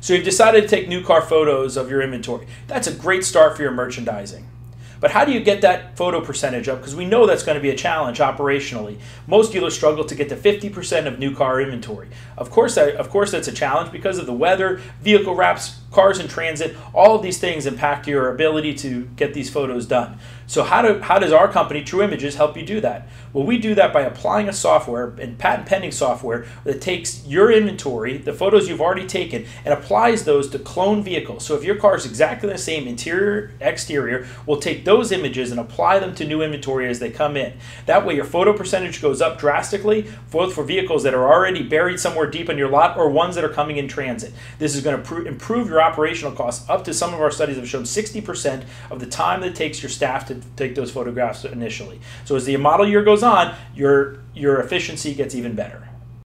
So you've decided to take new car photos of your inventory. That's a great start for your merchandising. But how do you get that photo percentage up? Because we know that's going to be a challenge operationally. Most dealers struggle to get to 50% of new car inventory. Of course, that, of course, that's a challenge because of the weather, vehicle wraps, cars in transit. All of these things impact your ability to get these photos done. So how do how does our company, Tru Images, help you do that? Well, we do that by applying a software and patent pending software that takes your inventory, the photos you've already taken, and applies those to clone vehicles. So if your car is exactly the same interior, exterior, we'll take those images and apply them to new inventory as they come in. That way your photo percentage goes up drastically, both for vehicles that are already buried somewhere deep in your lot or ones that are coming in transit. This is going to improve your operational costs up to some of our studies have shown 60% of the time that it takes your staff to take those photographs initially. So as the model year goes on, your your efficiency gets even better.